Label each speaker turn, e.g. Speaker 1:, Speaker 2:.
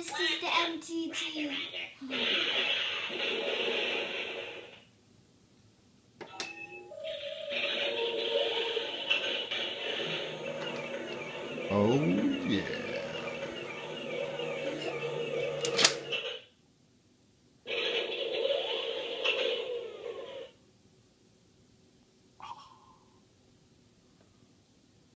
Speaker 1: This is the MTT.
Speaker 2: Oh, yeah.